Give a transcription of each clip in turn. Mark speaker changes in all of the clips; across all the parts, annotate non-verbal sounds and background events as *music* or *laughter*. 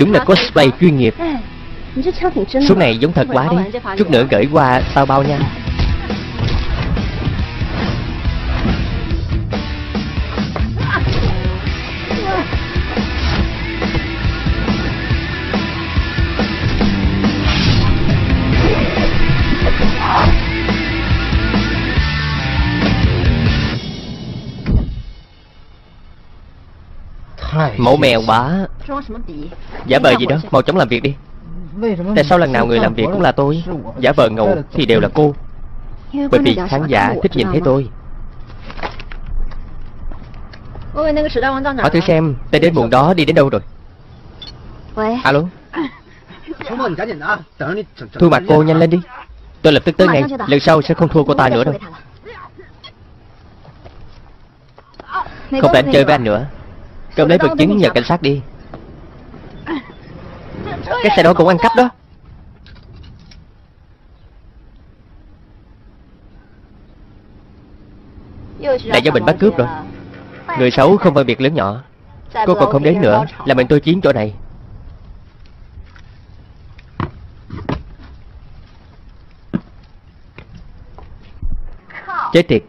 Speaker 1: Đúng là cosplay chuyên nghiệp. Số này giống thật quá đấy Chút nữa gửi qua tao bao nha Mẫu mèo quá Giả vờ gì đó Mau chóng làm việc đi. Tại sao lần nào người làm việc cũng là tôi? Giả vờ ngầu thì đều là cô. Bởi vì khán giả thích nhìn thấy tôi. Hỏi thử xem Tên đến muộn đó đi đến đâu rồi? Alo? Thu mặt cô nhanh lên đi. Tôi lập tức tới ngay. Lần sau sẽ không thua cô ta nữa đâu. Không đánh chơi với anh nữa Cầm lấy vật chứng nhờ cảnh sát đi. *laughs* Cái xe đó cũng ăn cắp đó. Lại do mình bắt cướp rồi. Người xấu không phân biệt lớn nhỏ. Cô còn không đến nữa Là mình tôi chiến chỗ này. Chết tiệt.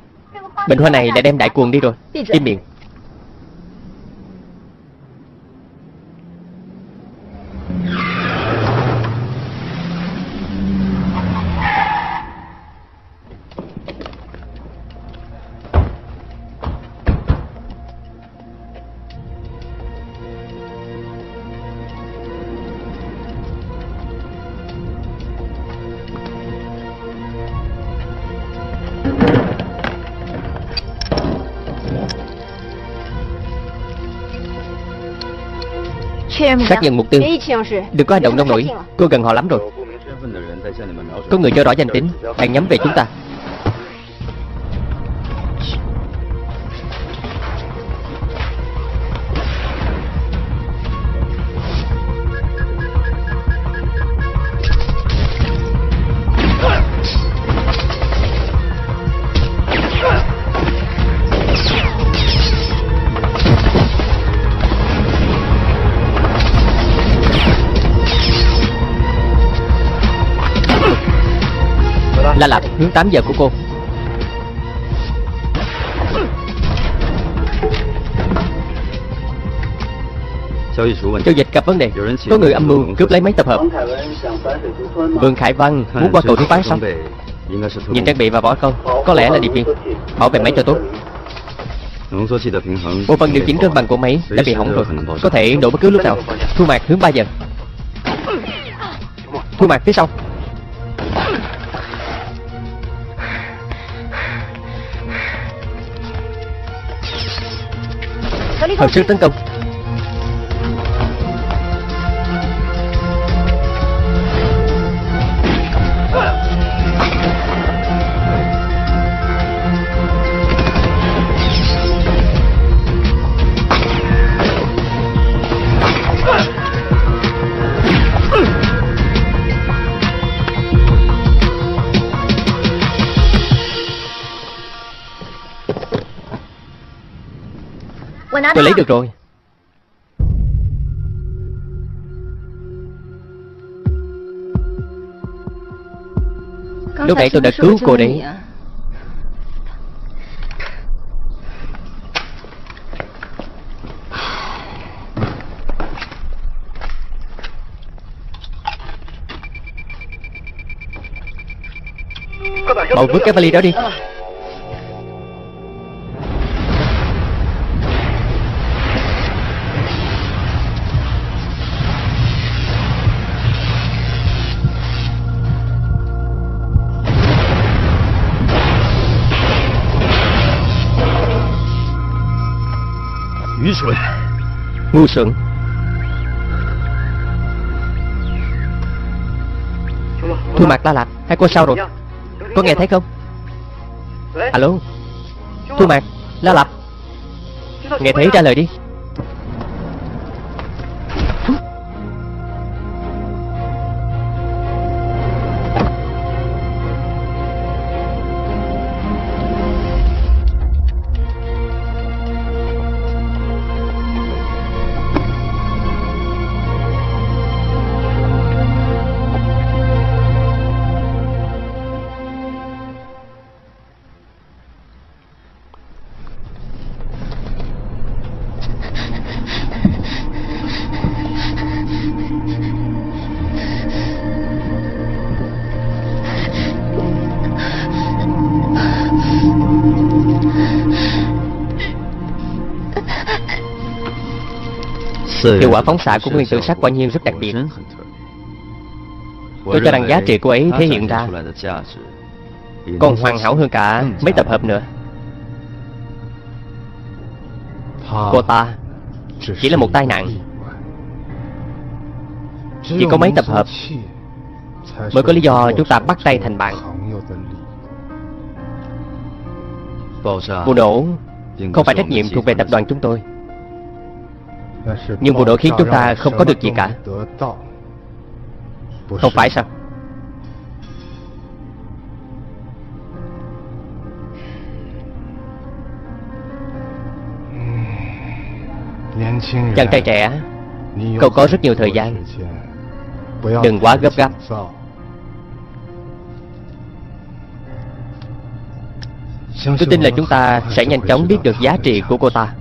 Speaker 1: Bình hoa này đã đem đại cuồng đi rồi. Im miệng Xác nhận mục tiêu. Đừng có hành động nông nổi. Cô gần họ lắm rồi. Có người cho rõ danh tính. Đang nhắm về chúng ta La Lạp hướng 8 giờ của cô. Giao dịch gặp vấn đề. Có người âm mưu cướp lấy máy tập hợp. Vương Khải Văn muốn qua cầu thứ phán xong Nhìn trang bị và võ công Có lẽ là điệp viên Bảo vệ máy cho tốt. Bộ phận điều chỉnh cân bằng của máy đã bị hỏng rồi. Có thể nổ bất cứ lúc nào. Thu mạc hướng 3 giờ. Thu mạc phía sau hợp sức tấn công Tôi lấy được rồi. Lúc nãy tôi đã cứu cô đấy. Mau vứt cái vali đó đi Ngu xuẩn. Thu Mạc La Lạc Hai cô sao rồi? Có nghe thấy không? Alo. Thu Mạc La Lạc Nghe thấy trả lời đi. Hiệu quả phóng xạ của nguyên tử sắt quả nhiên rất đặc biệt. Tôi cho rằng giá trị của ấy thể hiện ra Còn hoàn hảo hơn cả mấy tập hợp nữa. Cô ta Chỉ là một tai nạn. Chỉ có mấy tập hợp. Mới có lý do chúng ta bắt tay thành bạn. Vụ nổ Không phải trách nhiệm thuộc về tập đoàn chúng tôi nhưng vụ đổi khiến chúng ta không có được gì cả. Không phải sao? Chàng trai trẻ, Cậu có rất nhiều thời gian. Đừng quá gấp gáp. Tôi tin là chúng ta sẽ nhanh chóng biết được giá trị của cô ta.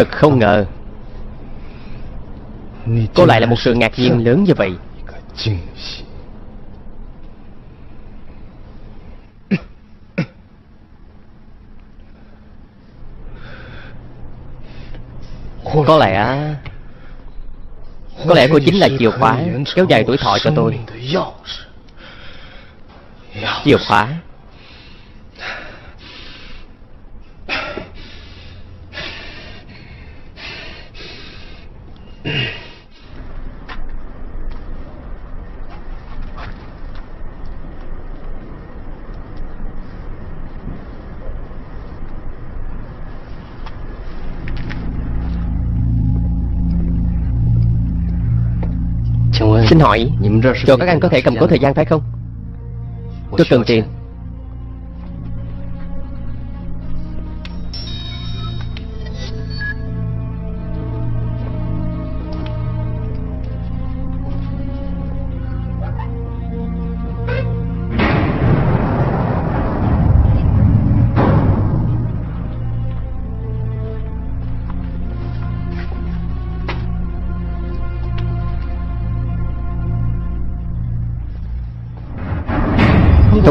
Speaker 1: Thật không ngờ. Cô lại là một sự ngạc nhiên lớn như vậy. Có lẽ Có lẽ cô chính là chìa khóa Kéo dài tuổi thọ cho tôi. Chìa khóa Xin hỏi Cho các anh có thể cầm cố thời gian phải không? Tôi cần tiền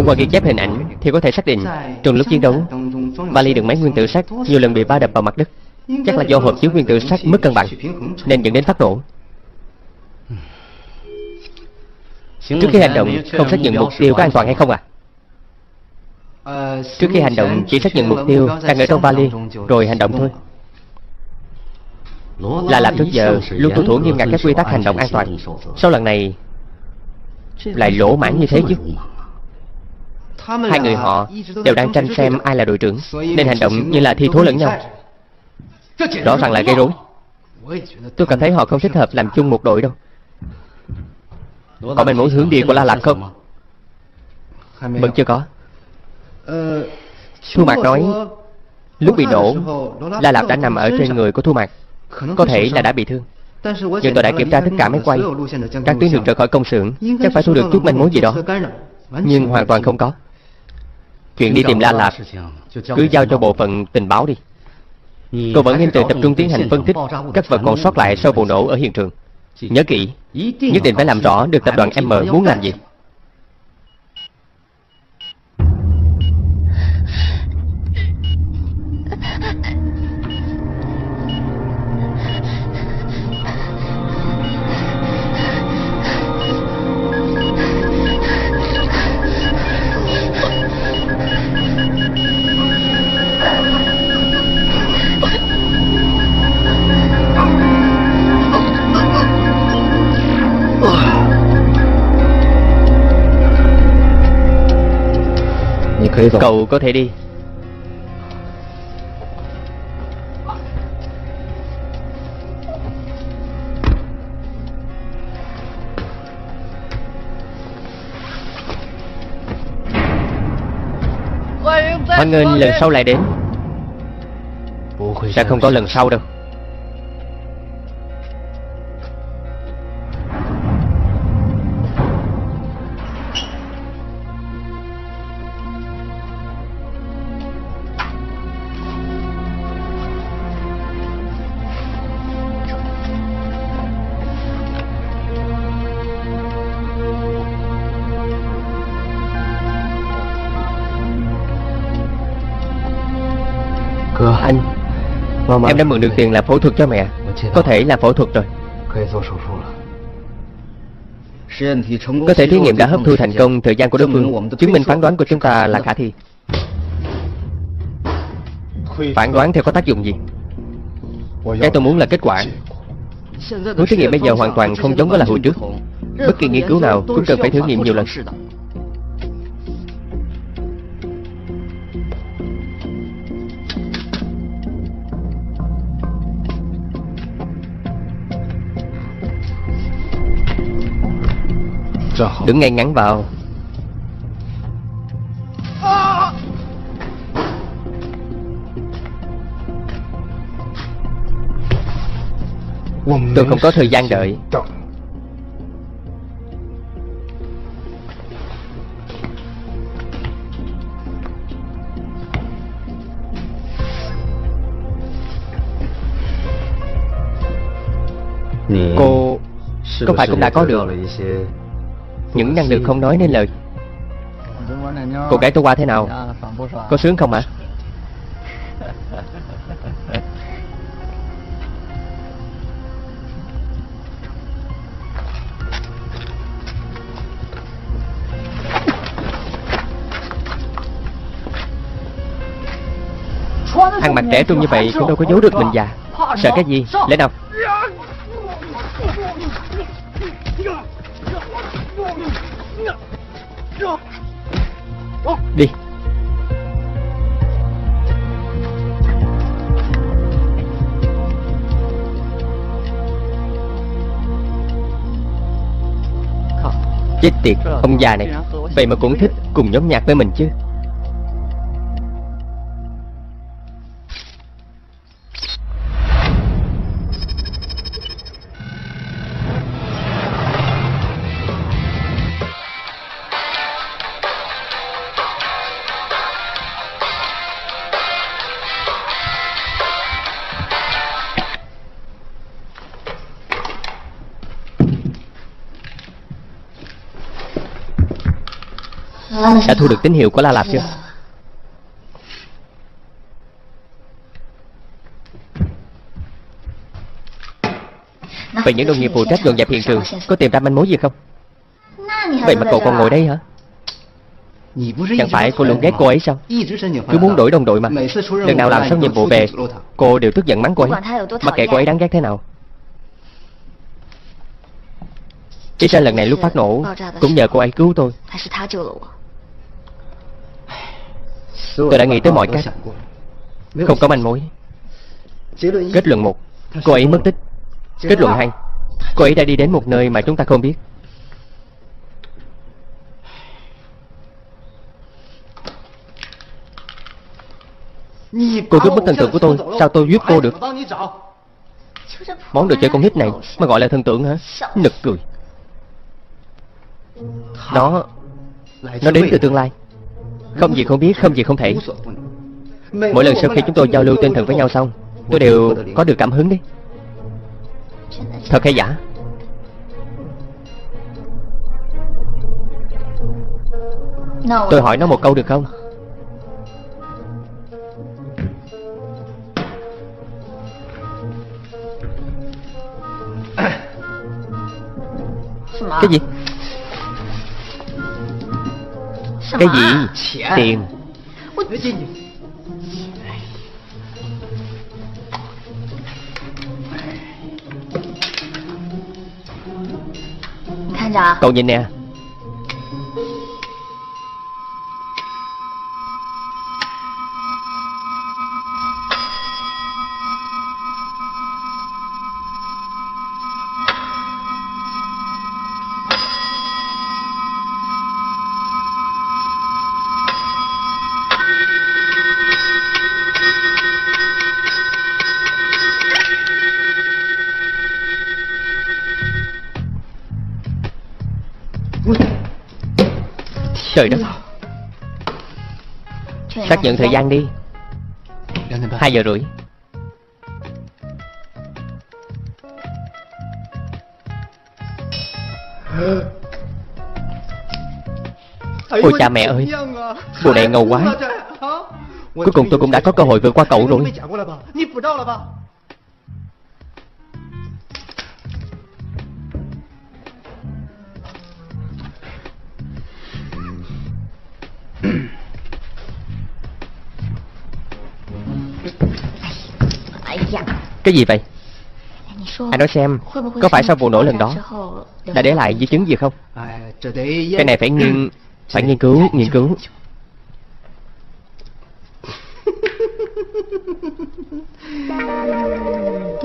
Speaker 1: qua ghi chép hình ảnh thì có thể xác định trong lúc chiến đấu, vali đựng máy nguyên tử sắt nhiều lần bị va đập vào mặt đất. Chắc là do hộp chứa nguyên tử sắt mất cân bằng nên dẫn đến phát nổ. Trước khi hành động, không xác nhận mục tiêu có an toàn hay không à? Trước khi hành động, chỉ xác nhận mục tiêu đang ở trong vali, rồi hành động thôi. Là làm trước giờ luôn tuân thủ nghiêm ngặt các quy tắc hành động an toàn. Sau lần này lại lỗ mãn như thế chứ? Hai người họ đều đang tranh xem ai là đội trưởng, Nên hành động như là thi thố lẫn nhau. Rõ ràng là gây rối. Tôi cảm thấy họ không thích hợp làm chung một đội đâu. Có mình muốn hướng đi của La Lạc không? Vẫn chưa có. Thu Mạc nói, Lúc bị nổ, La Lạc đã nằm ở trên người của Thu Mạc. Có thể là đã bị thương. Nhưng tôi đã kiểm tra tất cả máy quay. Các tuyến đường rời khỏi công xưởng, Chắc phải thu được chút manh mối gì đó. Nhưng hoàn toàn không có. Chuyện đi tìm La Lạp. Cứ giao cho bộ phận tình báo đi. Cô vẫn nên tự tập trung tiến hành phân tích Các vật còn sót lại sau vụ nổ ở hiện trường. Nhớ kỹ Nhất định phải làm rõ được tập đoàn M muốn làm gì Cậu có thể đi. Hoan nghênh lần sau lại đến. Sẽ không có lần sau đâu đã mượn được tiền làm phẫu thuật cho mẹ. Có thể là phẫu thuật rồi. Có thể thí nghiệm đã hấp thu thành công, thời gian của đối phương Chứng minh phán đoán của chúng ta là khả thi. Phản đoán theo có tác dụng gì? Cái tôi muốn là kết quả. Hướng thí nghiệm bây giờ hoàn toàn không giống với là hồi trước. Bất kỳ nghiên cứu nào cũng cần phải thử nghiệm nhiều lần. Đứng ngay ngắn vào. Tôi không có thời gian đợi. Cô Có phải cũng đã có được những năng lực không nói nên lời. Cô gái tôi qua thế nào? Có sướng không ạ? Ăn mặc trẻ trung như vậy cũng đâu có giấu được mình già. Sợ cái gì? Lẽ nào Đi. Chết tiệt, Ông già này, Vậy mà cũng thích cùng nhóm nhạc với mình chứ. Đã thu được tín hiệu của La Lạp chưa? Vậy những đồng nghiệp phụ trách dọn dẹp hiện trường Có tìm ra manh mối gì không? Vậy mà cậu còn ngồi đây hả? Chẳng phải cô luôn ghét cô ấy sao? Cứ muốn đổi đồng đội mà. Lần nào làm xong nhiệm vụ về, Cô đều tức giận mắng cô ấy. Mặc kệ cô ấy đáng ghét thế nào. Chỉ ra lần này lúc phát nổ, Cũng nhờ cô ấy cứu tôi. Tôi đã nghĩ tới mọi cách. Không có manh mối. Kết luận một, Cô ấy mất tích. Kết luận hai, Cô ấy đã đi đến một nơi mà chúng ta không biết. Cô cướp mất thần tượng của tôi. Sao tôi giúp cô được? Món đồ chơi con nít này Mà gọi là thần tượng hả? Nực cười. Nó Nó đến từ tương lai không gì không biết, không gì không thể. Mỗi lần sau khi chúng tôi giao lưu tinh thần với nhau xong Tôi đều có được cảm hứng đấy. Thật hay giả? Tôi hỏi nó một câu được không? Cái gì? Cái gì? Tiền. Cậu nhìn nè Trời đất Xác nhận thời gian đi. Hai giờ rưỡi. Ôi cha mẹ ơi. Bộ này ngầu quá. Cuối cùng tôi cũng đã có cơ hội vượt qua cậu rồi？Cái gì vậy? Anh nói xem Có phải sau vụ nổ lần đó Đã để lại di chứng gì không? Cái này phải nghiên Phải nghiên cứu Nghiên *laughs* cứu.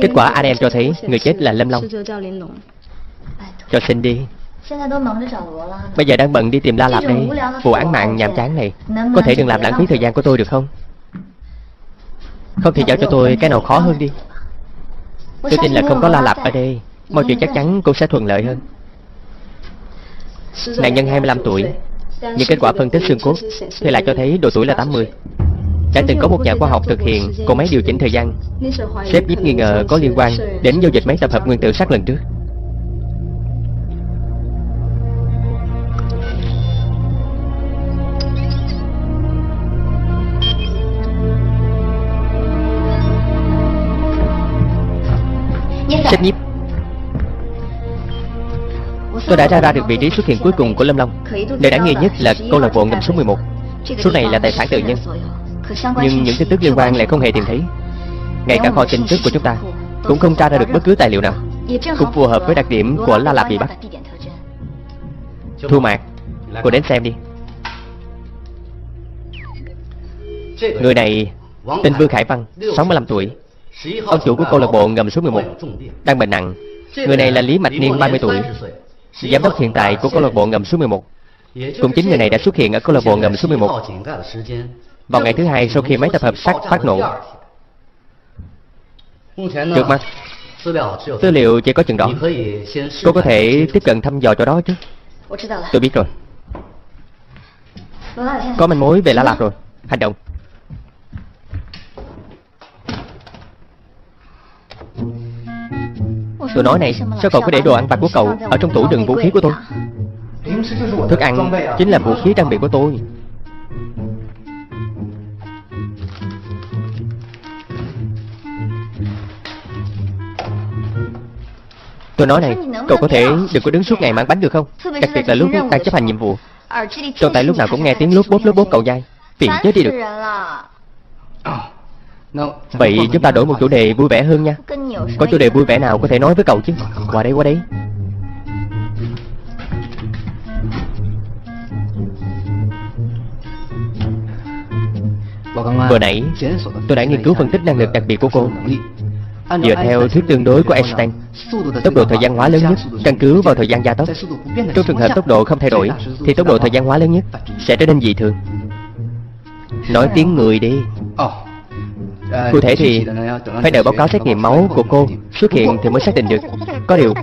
Speaker 1: Kết quả ADN cho thấy Người chết là Lâm Long. Cho xin đi. Bây giờ đang bận đi tìm La Lạp đây Vụ án mạng nhàm chán này. Có thể đừng làm lãng phí thời gian của tôi được không? Không thì giao cho tôi cái nào khó hơn đi Tôi tin là không có La Lạp ở đây. Mọi chuyện chắc chắn cũng sẽ thuận lợi hơn. Nạn nhân 25 tuổi. Nhưng kết quả phân tích xương cốt Thì lại cho thấy độ tuổi là 80 Đã từng có một nhà khoa học thực hiện Cô máy điều chỉnh thời gian. Sếp giúp nghi ngờ có liên quan Đến giao dịch máy tập hợp nguyên tử sắt lần trước Sếp nhiếp Tôi đã ra ra được vị trí xuất hiện cuối cùng của Lâm Long. Nơi đáng nghi nhất là câu lạc bộ ngầm số 11 Số này là tài sản tự nhân Nhưng những tin tức liên quan lại không hề tìm thấy. Ngay cả kho tin tức của chúng ta Cũng không tra ra được bất cứ tài liệu nào Cũng phù hợp với đặc điểm của La Lạp bị bắt. Thu Mạc Cô đến xem đi. Người này tên Vương Khải Văn 65 tuổi Ông chủ của câu lạc bộ ngầm số 11 Đang bệnh nặng. Người này là Lý Mạch Niên 30 tuổi. Giám đốc hiện tại của câu lạc bộ ngầm số 11 Cũng chính người này đã xuất hiện ở câu lạc bộ ngầm số 11 Vào ngày thứ hai sau khi máy tập hợp sắt phát nổ. Trước mắt Tư liệu chỉ có chừng đó. Cô có thể tiếp cận thăm dò chỗ đó chứ? Tôi biết rồi. Có manh mối về lá Lạp rồi. Hành động Tôi nói này Sao cậu có để đồ ăn vặt của cậu Ở trong tủ đựng vũ khí của tôi? Thức ăn chính là vũ khí trang bị của tôi. Tôi nói này Cậu có thể đừng có đứng suốt ngày mang bánh được không? Đặc biệt là lúc đang chấp hành nhiệm vụ. Trong tay lúc nào cũng nghe tiếng lốp bốp lốp bốp cậu dai. Phiền chết đi được Vậy chúng ta đổi một chủ đề vui vẻ hơn nha. Có chủ đề vui vẻ nào có thể nói với cậu chứ? Qua đây qua đây. Vừa nãy tôi đã nghiên cứu phân tích năng lực đặc biệt của cô. Dựa theo thuyết tương đối của Einstein Tốc độ thời gian hóa lớn nhất? Căn cứ vào thời gian gia tốc? Trong trường hợp tốc độ không thay đổi Thì tốc độ thời gian hóa lớn nhất Sẽ trở nên dị thường? Nói tiếng người đi Cụ thể thì phải đợi báo cáo xét nghiệm máu của cô xuất hiện thì mới xác định được Có điều.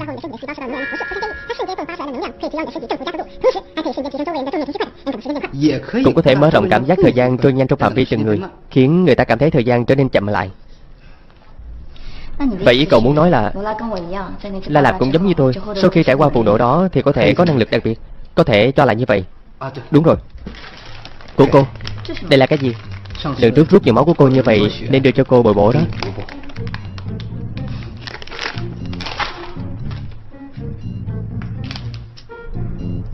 Speaker 1: Cũng có thể mở rộng cảm giác thời gian trôi nhanh trong phạm vi từng người Khiến người ta cảm thấy thời gian trở nên chậm lại. Vậy ý cậu muốn nói là La Lạp cũng giống như tôi Sau khi trải qua vụ nổ đó thì có thể có năng lực đặc biệt Có thể cho là như vậy. Đúng rồi. Của cô Đây là cái gì Lần trước rút nhiều máu của cô như vậy Nên đưa cho cô bồi bổ đó.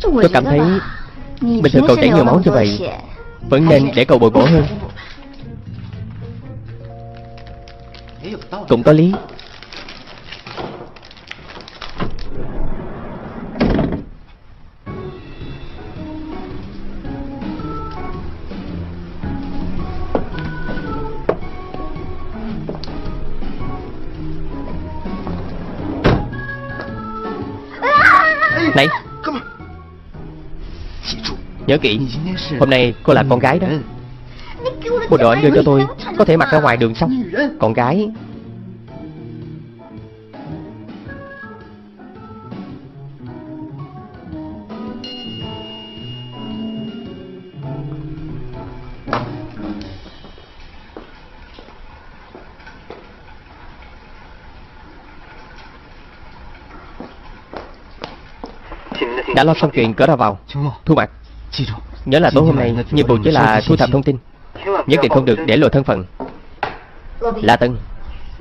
Speaker 1: Tôi cảm thấy Bình thường cậu chảy nhiều máu như vậy, Vẫn nên để cậu bồi bổ hơn. Cũng có lý. Này. Nhớ kỹ Hôm nay cô là con gái đó. Bộ đồ anh đưa cho tôi. Có thể mặc ra ngoài đường xong Con gái Đã lo xong chuyện cỡ ra vào. Thu mặt Nhớ là tối hôm nay Nhiệm vụ chỉ là thu thập thông tin. Nhất định không được để lộ thân phận. La Tân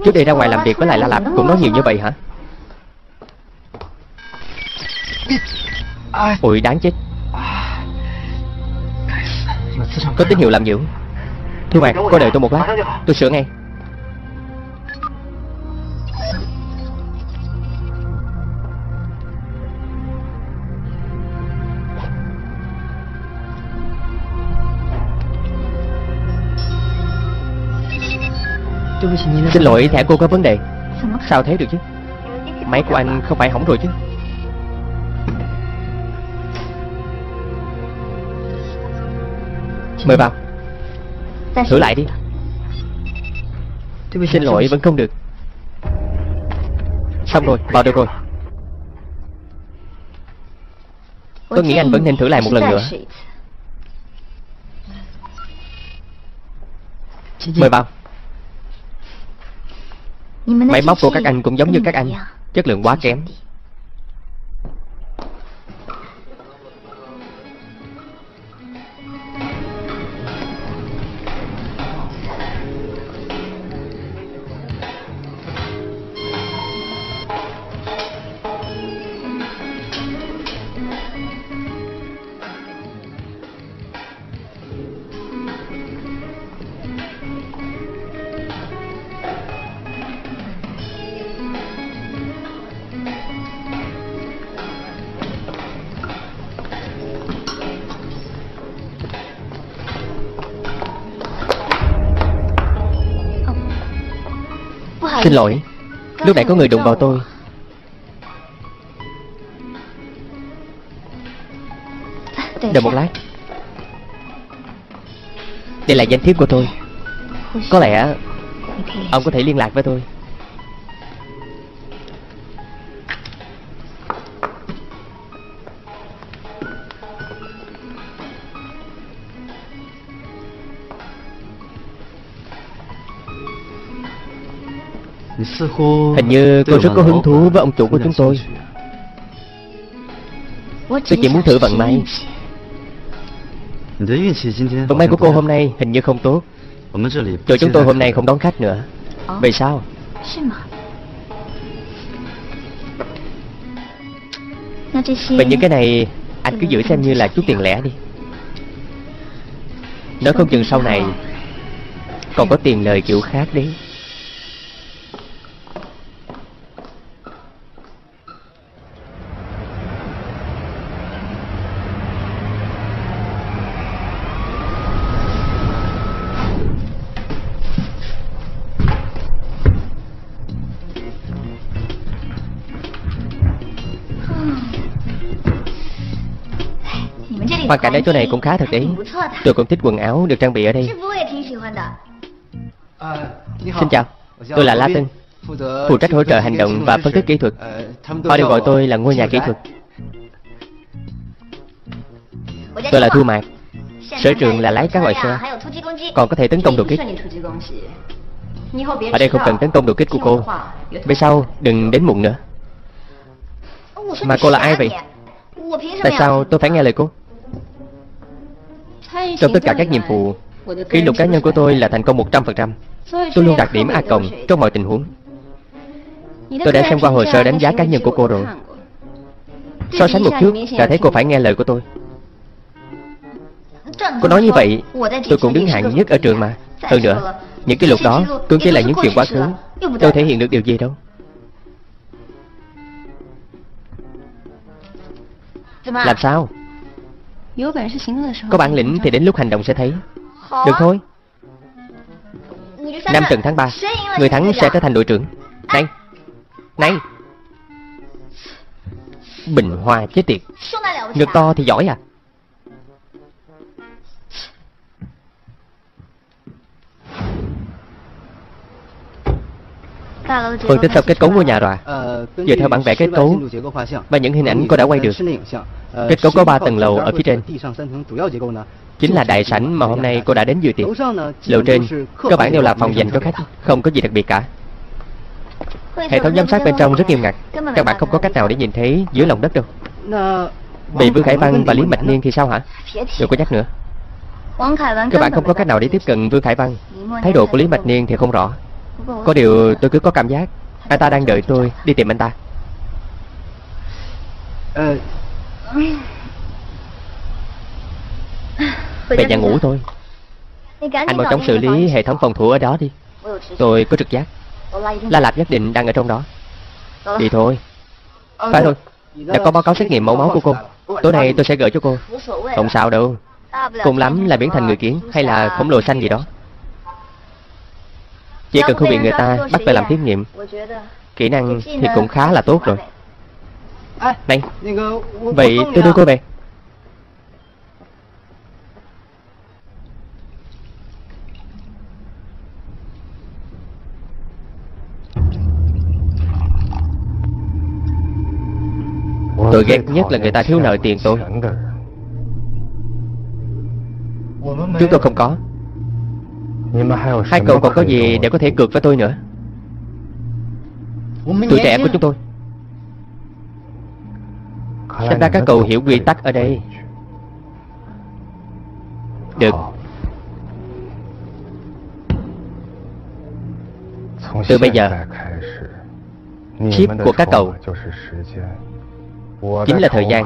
Speaker 1: Trước đây ra ngoài làm việc với lại La Lạp Cũng nói nhiều như vậy hả? Ôi đáng chết. Có tín hiệu làm nhiễu Thu Mạc, cô đợi tôi một lát. Tôi sửa ngay. Xin lỗi, thẻ cô có vấn đề. Sao thế được chứ? Máy của anh không phải hỏng rồi chứ. Mời vào. Thử lại đi. Xin lỗi vẫn không được. Xong rồi, vào được rồi. Tôi nghĩ anh vẫn nên thử lại một lần nữa. Mời vào Máy móc của các anh cũng giống như các anh Chất lượng quá kém Xin lỗi. Lúc nãy có người đụng vào tôi. Đợi một lát. Đây là danh thiếp của tôi. Có lẽ Ông có thể liên lạc với tôi
Speaker 2: Hình như cô rất có hứng thú với ông chủ của chúng tôi. Tôi chỉ muốn thử vận may. Vận may của cô hôm nay hình như không tốt. Chỗ chúng tôi hôm nay không đón khách nữa. Vì sao Vậy những cái này Anh cứ giữ xem như là chút tiền lẻ đi. Nếu không chừng sau này Còn có tiền lời kiểu khác đấy
Speaker 1: Hoàn cảnh ở chỗ này cũng khá thật đấy Tôi cũng thích quần áo được trang bị ở đây. Xin chào. Tôi là La Tân Phụ trách hỗ trợ hành động và phân tích kỹ thuật. Họ đều gọi tôi là ngôi nhà kỹ thuật. Tôi là Thu Mạc Sở trường là lái các loại xe. Còn có thể tấn công đột kích. Ở đây không cần tấn công đột kích của cô. Về sau đừng đến muộn nữa. Mà cô là ai vậy? Tại sao tôi phải nghe lời cô trong tất cả các nhiệm vụ Kỷ lục cá nhân của tôi là thành công 100% Tôi luôn đạt điểm A cộng trong mọi tình huống. Tôi đã xem qua hồ sơ đánh giá cá nhân của cô rồi. So sánh một chút Đã thấy cô phải nghe lời của tôi. Cô nói như vậy Tôi cũng đứng hạng nhất ở trường mà. Hơn nữa Những kỷ lục đó cũng chỉ là những chuyện quá khứ. Đâu thể hiện được điều gì đâu. Làm sao có bản lĩnh thì đến lúc hành động sẽ thấy. Được thôi. Năm trận tháng 3 Người thắng sẽ trở thành đội trưởng. Này Này. Bình hoa chết tiệt. Ngực to thì giỏi à. Phân tích tập kết cấu ngôi nhà rồi. Dựa theo bản vẽ kết cấu Và những hình ảnh cô đã quay được. Kết cấu có 3 tầng lầu ở phía trên. Chính là đại sảnh mà hôm nay cô đã đến dự tiệc. Lầu trên Cơ bản đều là phòng dành cho khách Không có gì đặc biệt cả. Hệ thống giám sát bên trong rất nghiêm ngặt. Các bạn không có cách nào để nhìn thấy dưới lòng đất đâu. Bị Vương Khải Văn và Lý Mạch Niên thì sao hả? Đừng có nhắc nữa. Các bạn không có cách nào để tiếp cận Vương Khải Văn. Thái độ của Lý Mạch Niên thì không rõ Có điều tôi cứ có cảm giác Anh ta đang đợi tôi đi tìm anh ta. Về nhà ngủ thôi. Anh mau chóng xử lý hệ thống phòng thủ ở đó đi. Tôi có trực giác. La Lạp nhất định đang ở trong đó. Đi thôi. Phải thôi. Đã có báo cáo xét nghiệm mẫu máu của cô. Tối nay tôi sẽ gửi cho cô. Không sao đâu. Cùng lắm là biến thành người kiến Hay là khổng lồ xanh gì đó Chỉ cần không bị người ta bắt phải làm thí nghiệm Kỹ năng thì cũng khá là tốt rồi. Này Vậy tôi đưa cô về. Tôi ghét nhất là người ta thiếu nợ tiền tôi. Chúng tôi không có Hai cậu còn có gì để có thể cược với tôi nữa? Tuổi trẻ của chúng tôi. Xem ra các cậu hiểu quy tắc ở đây. Được. Từ bây giờ Chip của các cậu Chính là thời gian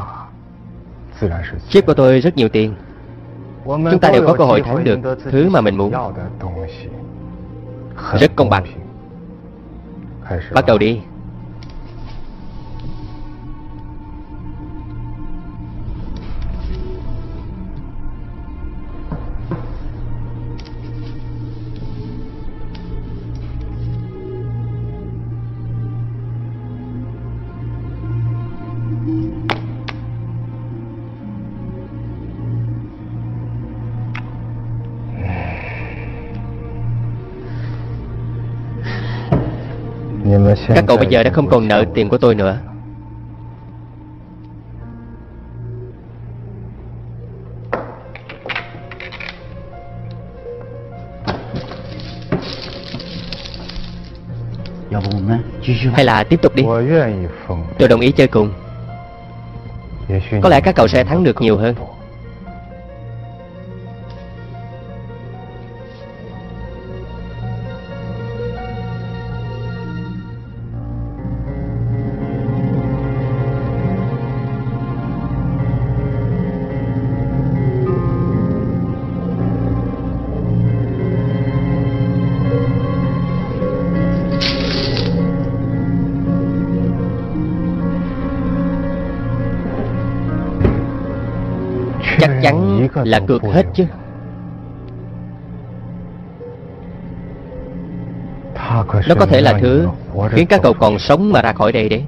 Speaker 1: Chip của tôi rất nhiều tiền Chúng ta đều có cơ hội thắng được Thứ mà mình muốn. Rất công bằng. Bắt đầu đi Các cậu bây giờ đã không còn nợ tiền của tôi nữa. Hay là tiếp tục đi. Tôi đồng ý chơi cùng. Có lẽ các cậu sẽ thắng được nhiều hơn. Là cược hết chứ. Nó có thể là thứ khiến các cậu còn sống mà ra khỏi đây đấy.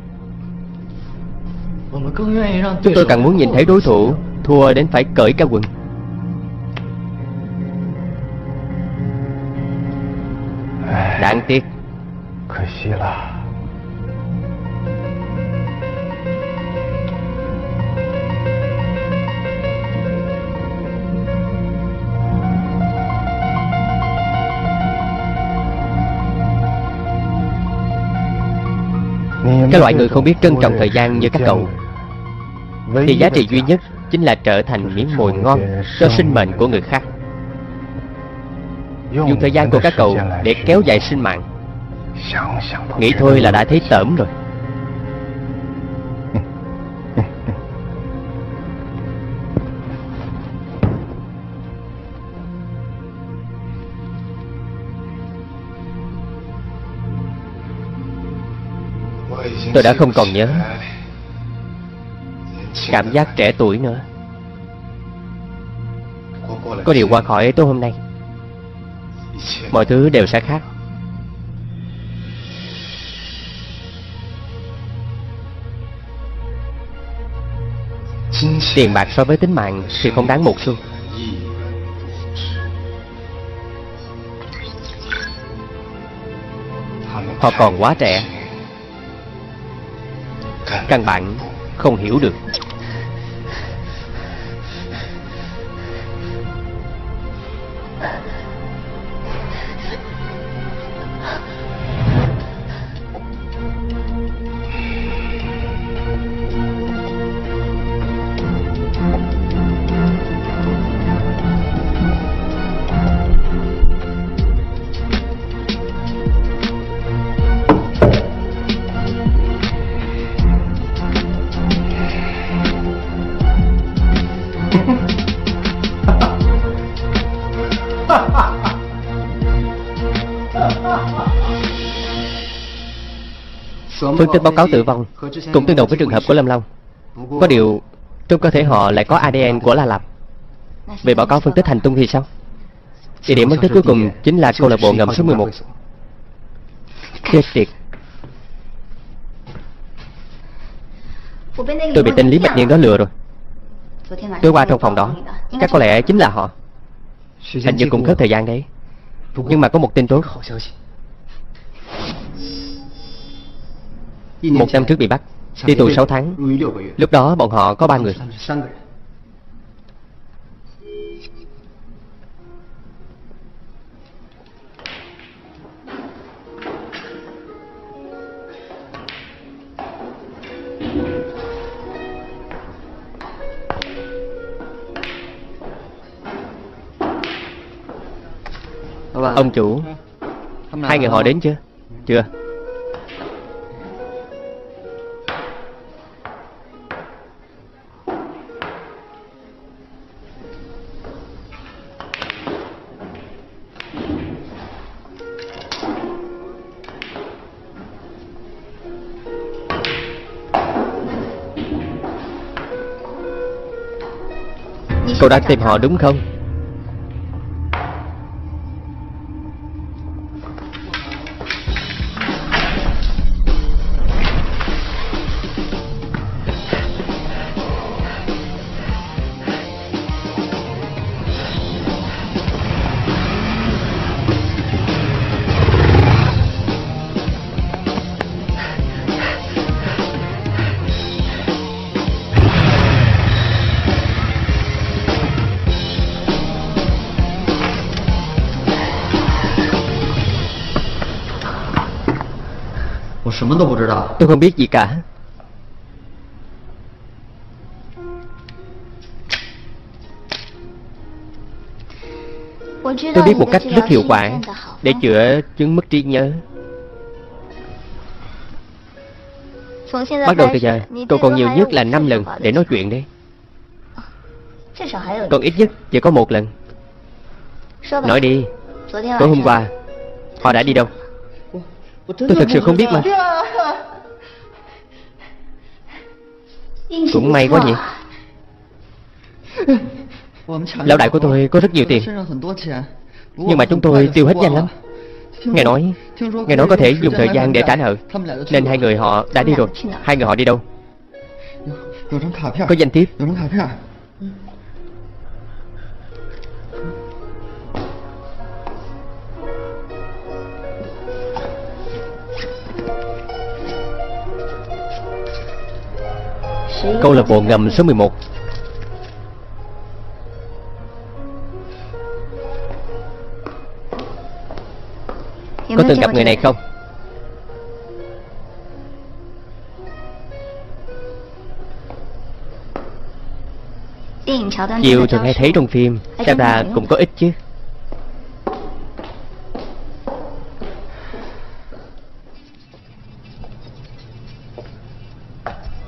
Speaker 1: Chúng tôi càng muốn nhìn thấy đối thủ thua đến phải cởi cả quần. Đáng tiếc Cái loại người không biết trân trọng thời gian như các cậu. Thì giá trị duy nhất Chính là trở thành miếng mồi ngon Cho sinh mệnh của người khác. Dùng thời gian của các cậu Để kéo dài sinh mạng. Nghĩ thôi là đã thấy tởm rồi Tôi đã không còn nhớ Cảm giác trẻ tuổi nữa. Có điều qua khỏi tối hôm nay, Mọi thứ đều sẽ khác. Tiền bạc so với tính mạng Thì không đáng một xu. Họ còn quá trẻ. Căn bản không hiểu được. Phương tích báo cáo tử vong, Cũng tương đồng với trường hợp của Lâm Long. Có điều, Trong cơ thể họ lại có ADN của La Lạp. Về báo cáo phân tích hành tung thì sao? Địa điểm mất tích cuối cùng Chính là câu lạc bộ ngầm số 11 Chết tiệt. Tôi bị tên Lý bạch Nhiên đó lừa rồi. Tối qua trong phòng đó. Chắc có lẽ chính là họ. Hình như cũng khớp thời gian đấy. Nhưng mà có một tin tốt. Một năm trước bị bắt Đi tù 6 tháng. Lúc đó bọn họ có ba người. Ông chủ Hai người họ đến chưa? Chưa đã tìm họ đúng không? Tôi không biết gì cả. Tôi biết một cách rất hiệu quả Để chữa chứng mất trí nhớ. Bắt đầu từ giờ Cậu còn nhiều nhất là 5 lần để nói chuyện đi Còn ít nhất chỉ có một lần. Nói đi, Tối hôm qua Họ đã đi đâu? Tôi thật sự không biết mà. Cũng may quá nhỉ. Lão đại của tôi có rất nhiều tiền. Nhưng mà chúng tôi tiêu hết nhanh lắm. Nghe nói Nghe nói có thể dùng thời gian để trả nợ. Nên hai người họ đã đi rồi. Hai người họ đi đâu? Có danh thiếp Câu lạc bộ ngầm số 11 Có từng gặp người này không? Chiều thường hay thấy trong phim Xem ra cũng có ít chứ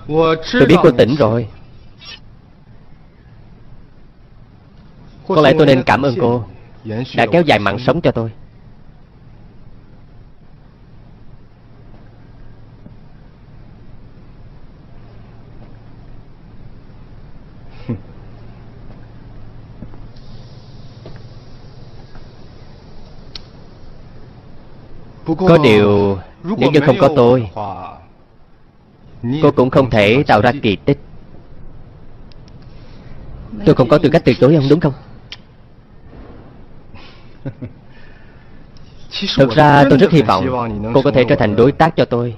Speaker 1: Tôi biết cô tỉnh rồi. Có lẽ tôi nên cảm ơn cô. Đã kéo dài mạng sống cho tôi. *laughs* Có điều Nếu như không có tôi Cô cũng không thể tạo ra kỳ tích. Tôi không có tư cách từ chối ông đúng không? *laughs* Thực ra tôi rất hy vọng Cô có thể trở thành đối tác cho tôi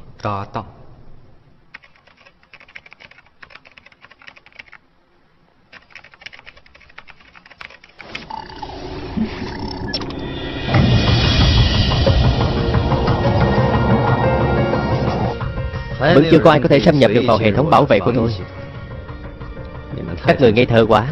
Speaker 1: Vẫn chưa có ai có thể xâm nhập được vào hệ thống bảo vệ của tôi. Các người ngây thơ quá.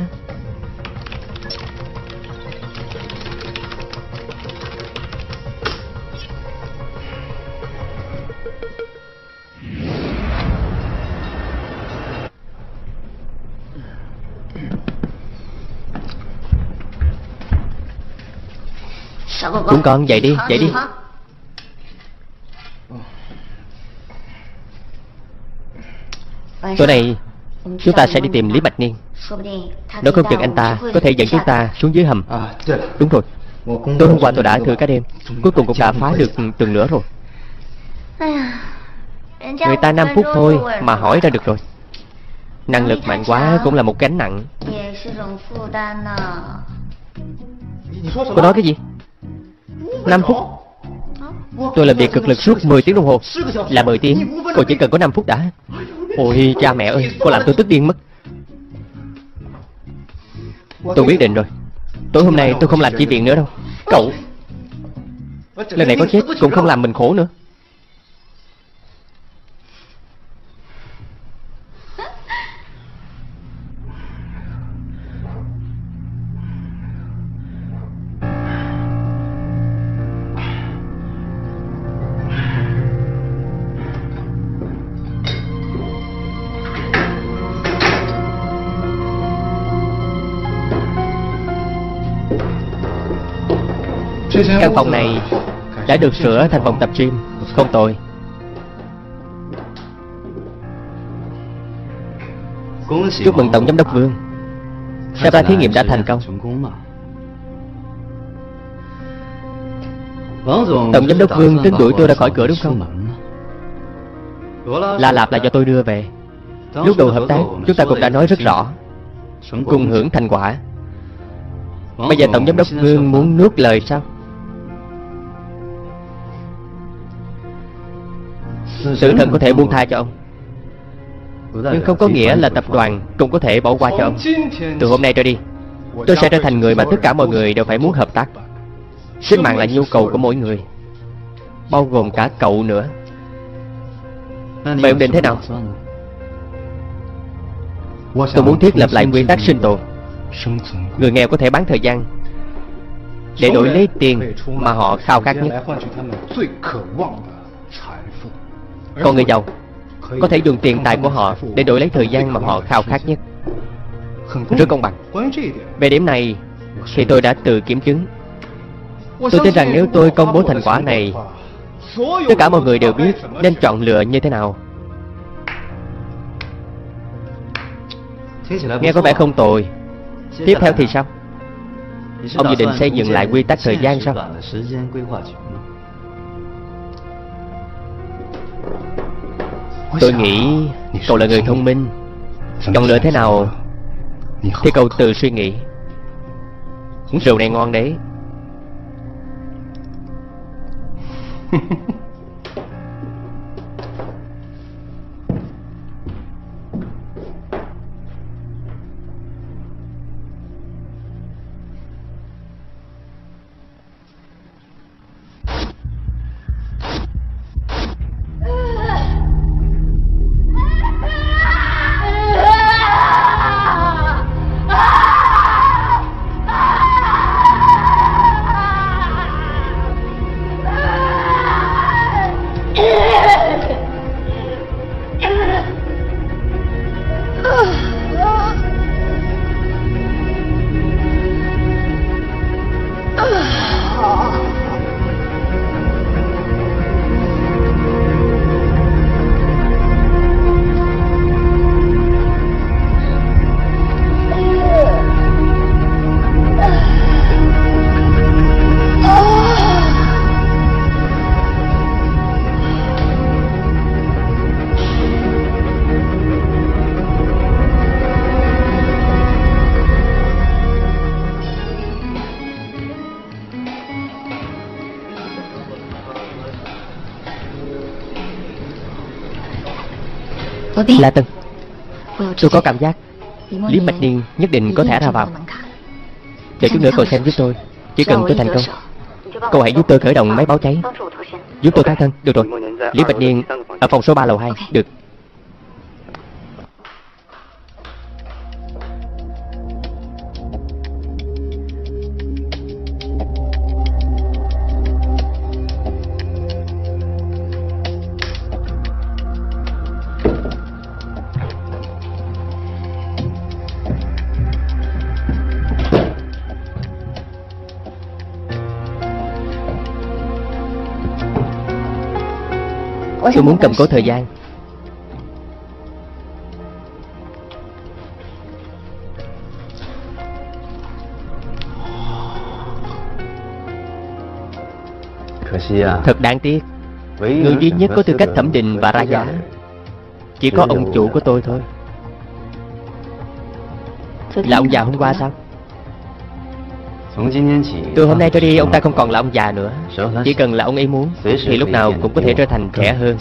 Speaker 1: Chúng con dậy đi, dậy đi Tối nay Chúng ta sẽ đi tìm Lý Bạch Niên. Nếu không chừng anh ta có thể dẫn chúng ta xuống dưới hầm. Đúng rồi. Tối hôm qua tôi đã thử cả đêm. Cuối cùng cũng đã phá được tường lửa rồi. Người ta 5 phút thôi mà hỏi ra được rồi. Năng lực mạnh quá cũng là một gánh nặng. Cô nói cái gì? 5 phút Tôi làm việc cực lực suốt 10 tiếng đồng hồ. Là 10 tiếng. Cô chỉ cần có 5 phút đã Ôi cha mẹ ơi Cô làm tôi tức điên mất. Tôi quyết định rồi. Tối hôm nay tôi không làm chi viện nữa đâu. Cậu Lần này có chết cũng không làm mình khổ nữa Căn phòng này đã được sửa thành phòng tập gym Không tồi. Chúc mừng Tổng Giám đốc Vương. Xem ra thí nghiệm đã thành công. Tổng Giám đốc Vương tính đuổi tôi ra khỏi cửa đúng không? La Lạp là do tôi đưa về. Lúc đầu hợp tác Chúng ta cũng đã nói rất rõ. Cùng hưởng thành quả. Bây giờ Tổng Giám đốc Vương muốn nuốt lời sao Sự thật có thể buông tha cho ông. Nhưng không có nghĩa là tập đoàn cũng có thể bỏ qua cho ông. Từ hôm nay trở đi Tôi sẽ trở thành người mà tất cả mọi người đều phải muốn hợp tác. Sinh mạng là nhu cầu của mỗi người Bao gồm cả cậu nữa. Vậy ông định thế nào? Tôi muốn thiết lập lại nguyên tắc sinh tồn. Người nghèo có thể bán thời gian Để đổi lấy tiền mà họ khao khát nhất còn người giàu, Có thể dùng tiền tài của họ Để đổi lấy thời gian mà họ khao khát nhất. Rất công bằng. Về điểm này Thì tôi đã tự kiểm chứng. Tôi tin rằng nếu tôi công bố thành quả này, Tất cả mọi người đều biết Nên chọn lựa như thế nào. Nghe có vẻ không tồi. Tiếp theo thì sao? Ông dự định xây dựng lại quy tắc thời gian sao? Tôi nghĩ cậu là người thông minh. Chọn lựa thế nào Thì cậu tự suy nghĩ. Rượu này ngon đấy *laughs* La Tân. Tôi có cảm giác Lý Bạch Điên nhất định có thể ra vào. Chờ chút nữa cậu xem giúp tôi. Chỉ cần tôi thành công. Cậu hãy giúp tôi khởi động máy báo cháy. Giúp tôi cá thân. Được rồi. Lý Bạch Điên ở phòng số 3 lầu 2 Được Tôi muốn cầm cố thời gian. Thật đáng tiếc. Người duy nhất có tư cách thẩm định và ra giá. Chỉ có ông chủ của tôi thôi. Là ông già hôm qua sao? Từ hôm nay trở đi ông ta không còn là ông già nữa. Chỉ cần là ông ấy muốn Thì lúc nào cũng có thể trở thành trẻ hơn.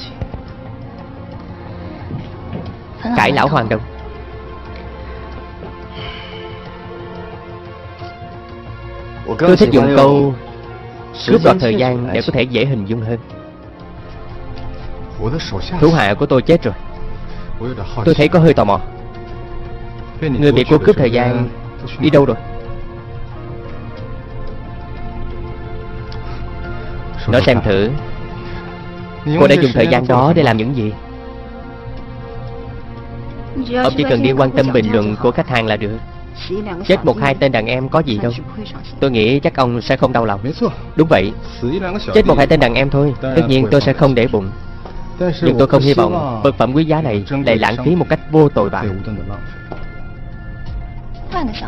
Speaker 1: Cải lão hoàng đồng Tôi thích dùng câu Cướp đoạt thời gian để có thể dễ hình dung hơn. Thủ hạ của tôi chết rồi. Tôi thấy có hơi tò mò. Người bị cô cướp thời gian Đi đâu rồi Nói xem thử. Cô đã dùng thời gian đó để làm những gì? Ông chỉ cần đi quan tâm bình luận của khách hàng là được. Chết một hai tên đàn em có gì đâu. Tôi nghĩ chắc ông sẽ không đau lòng. Đúng vậy. Chết một hai tên đàn em thôi. Tất nhiên tôi sẽ không để bụng. Nhưng tôi không hy vọng vật phẩm quý giá này lại lãng phí một cách vô tội vạ.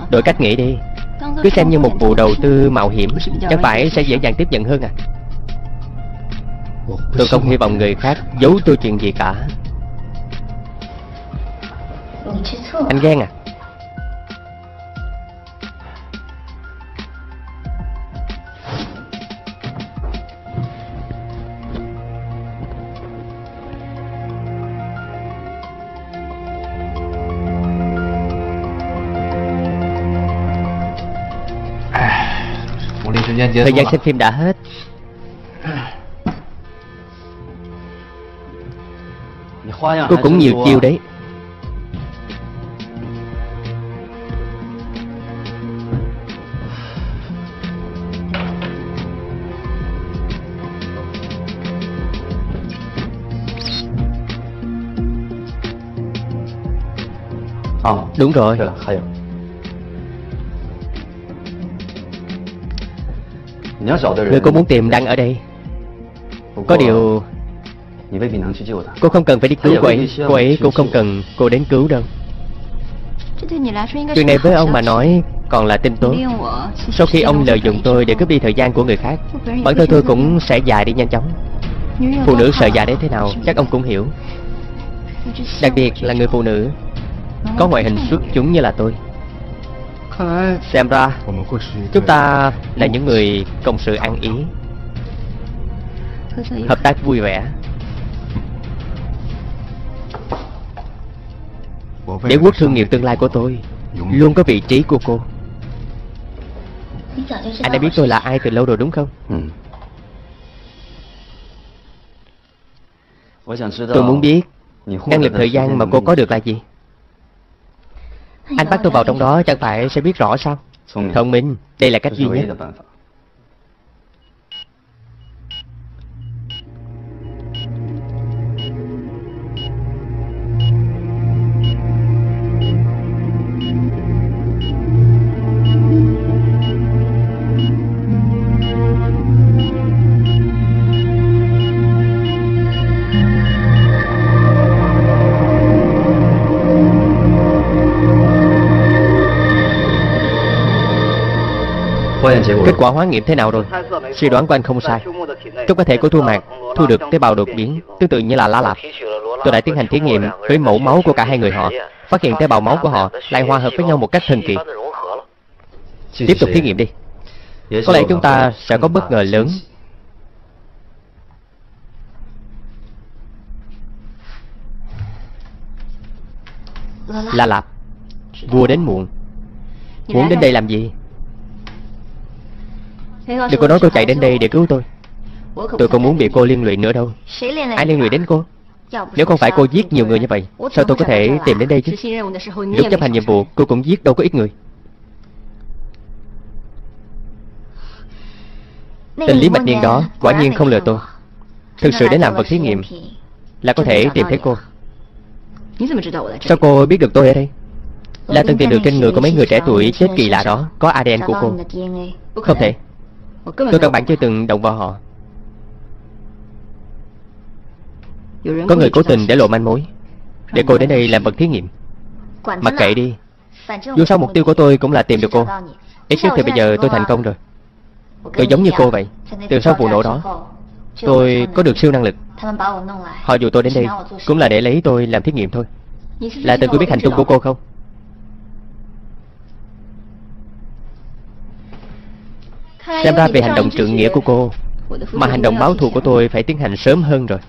Speaker 1: Đổi cách nghĩ đi. Cứ xem như một vụ đầu tư mạo hiểm Chẳng phải sẽ dễ dàng tiếp nhận hơn à Tôi không hy vọng người khác giấu tôi chuyện gì cả. Anh ghen à? Thời gian xem phim đã hết Cô cũng nhiều chiêu đấy. Đúng rồi. Người cô muốn tìm đang ở đây. Có điều Cô không cần phải đi cứu cô ấy. Cô ấy cũng không cần cô đến cứu đâu. Chuyện này với ông mà nói còn là tin tốt. Sau khi ông lợi dụng tôi để cướp đi thời gian của người khác Bản thân tôi cũng sẽ già đi nhanh chóng. Phụ nữ sợ già đến thế nào chắc ông cũng hiểu. Đặc biệt là người phụ nữ Có ngoại hình xuất chúng như là tôi. Xem ra Chúng ta là những người cộng sự ăn ý Hợp tác vui vẻ Để quốc thương nghiệp tương lai của tôi Luôn có vị trí của cô Anh đã biết tôi là ai từ lâu rồi đúng không? Ừ. Tôi muốn biết Năng lực thời gian mà cô có được là gì? Anh bắt tôi vào trong đó chẳng phải sẽ biết rõ sao? Thông minh, đây là cách duy nhất Kết quả hóa nghiệm thế nào rồi? Suy đoán của anh không sai. Trong cơ thể của Thu Mạc thu được tế bào đột biến Tương tự như là lá lạp Tôi đã tiến hành thí nghiệm với mẫu máu của cả hai người họ. Phát hiện tế bào máu của họ lại hòa hợp với nhau một cách thần kỳ. Tiếp tục thí nghiệm đi. Có lẽ chúng ta sẽ có bất ngờ lớn. La Lạp Vua đến muộn. Muốn đến đây. làm gì Đừng có nói cô chạy đến đây để cứu tôi. Tôi không muốn bị cô liên lụy nữa đâu. Ai liên lụy đến cô? Nếu không phải cô giết nhiều người như vậy Sao tôi có thể tìm đến đây chứ? Lúc chấp hành nhiệm vụ cô cũng giết đâu có ít người. Tên Lý Mạch Niên đó quả nhiên không lừa tôi. Thực sự đến làm vật thí nghiệm Là có thể tìm thấy cô. Sao cô biết được tôi ở đây? Là từng tìm được trên người của mấy người trẻ tuổi chết kỳ lạ đó. Có ADN của cô. Không thể Tôi căn bản chưa từng động vào họ. Có người cố tình để lộ manh mối Để cô đến đây làm vật thí nghiệm. Mặc kệ đi. Dù sao mục tiêu của tôi cũng là tìm được cô. Ít nhất thì bây giờ tôi thành công rồi. Tôi giống như cô vậy. Từ sau vụ nổ đó Tôi có được siêu năng lực. Họ dụ tôi đến đây Cũng là để lấy tôi làm thí nghiệm thôi. Là tên có biết hành tung của cô không Xem ra về hành động trượng nghĩa của cô Mà hành động báo thù của tôi phải tiến hành sớm hơn rồi.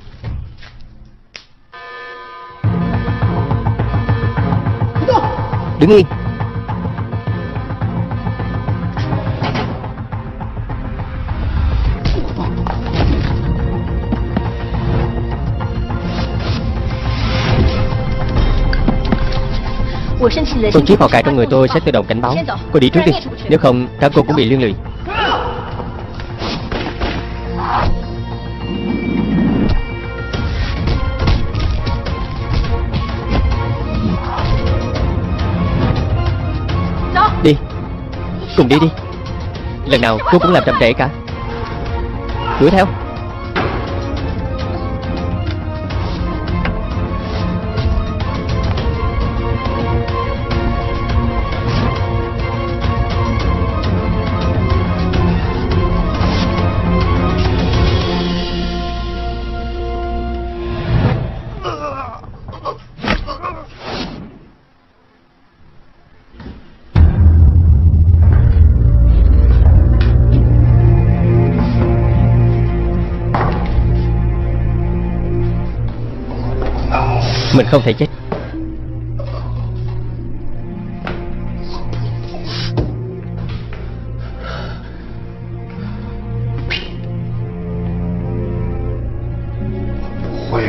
Speaker 1: Đứng yên Tôi chiếc họ cài trong người tôi sẽ tự động cảnh báo. Cô đi trước đi. Nếu không cả cô cũng bị liên lụy. Đi. Cùng đi đi. Lần nào cô cũng làm chậm trễ cả. Đuổi theo. Mình không thể chết.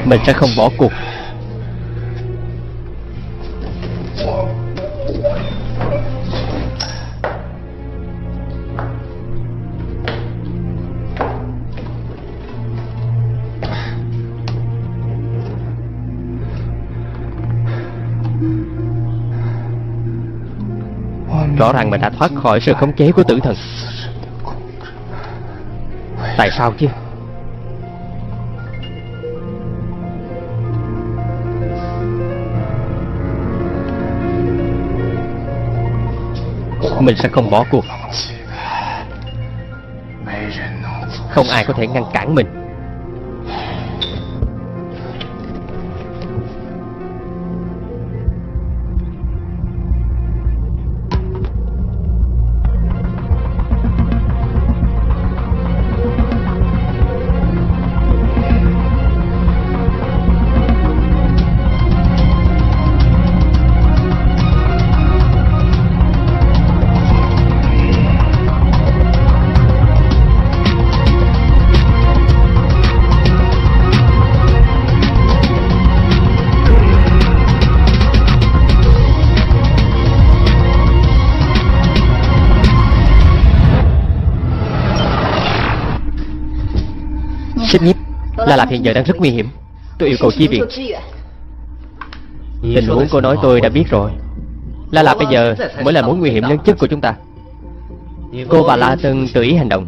Speaker 1: Mình sẽ không bỏ cuộc. Rõ ràng mình đã thoát khỏi sự khống chế của tử thần. Tại sao chứ? Mình sẽ không bỏ cuộc. Không ai có thể ngăn cản mình. La Lạp hiện giờ đang rất nguy hiểm. Tôi yêu cầu chi viện. Tình huống cô nói tôi đã biết rồi. La Lạp bây giờ mới là mối nguy hiểm lớn nhất của chúng ta. Cô và La Tân tự ý hành động.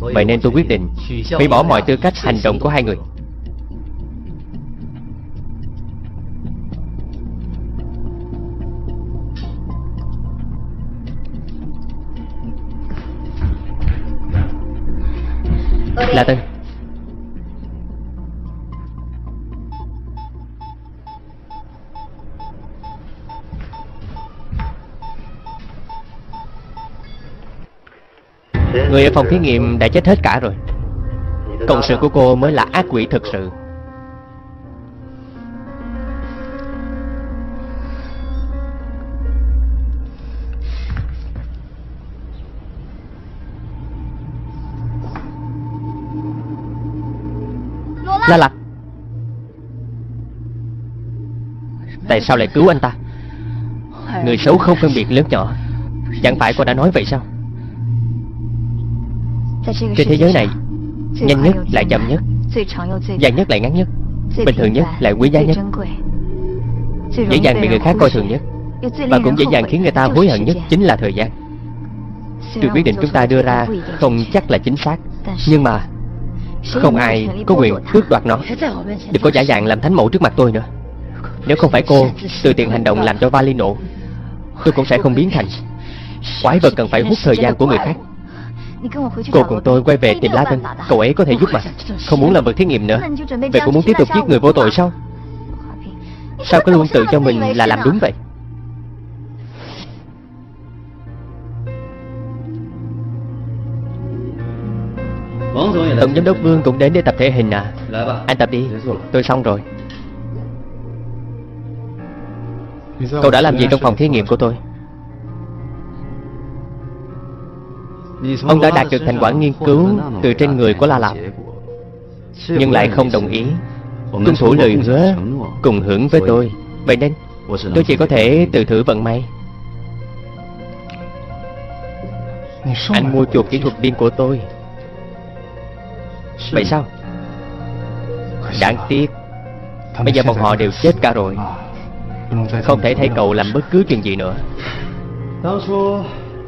Speaker 1: Vậy nên tôi quyết định Hủy bỏ mọi tư cách hành động của hai người. La Tân. Người ở phòng thí nghiệm đã chết hết cả rồi. Cộng sự của cô mới là ác quỷ thực sự. La Lạc Tại sao lại cứu anh ta? Người xấu không phân biệt lớn nhỏ. Chẳng phải cô đã nói vậy sao? Trên thế giới này, Nhanh nhất lại chậm nhất, Dài nhất lại ngắn nhất, Bình thường nhất lại quý giá nhất. Dễ dàng bị người khác coi thường nhất, Và cũng dễ dàng khiến người ta hối hận nhất Chính là thời gian. Tuy quyết định chúng ta đưa ra Không chắc là chính xác, Nhưng mà Không ai có quyền tước đoạt nó. Đừng có giả dạng làm thánh mẫu trước mặt tôi nữa. Nếu không phải cô Từ tiện hành động làm cho vali nổ Tôi cũng sẽ không biến thành. Quái vật cần phải hút thời gian của người khác. Cô cùng tôi quay về tìm La Tân Cậu ấy có thể giúp mà. Không muốn làm vật thí nghiệm nữa. Vậy cũng muốn tiếp tục giết người vô tội sao? Sao cứ luôn tự cho mình là làm đúng vậy? Tổng giám đốc Vương cũng đến để tập thể hình à? Anh tập đi. Tôi xong rồi. Cậu đã làm gì trong phòng thí nghiệm của tôi Ông đã đạt được thành quả nghiên cứu từ trên người của La Lạp Nhưng lại không đồng ý. Tuân thủ lời hứa, cùng hưởng với tôi. Vậy nên, tôi chỉ có thể tự thử vận may. Anh mua chuột kỹ thuật viên của tôi. Vậy sao? Đáng tiếc. Bây giờ bọn họ đều chết cả rồi. Không thể thấy cậu làm bất cứ chuyện gì nữa.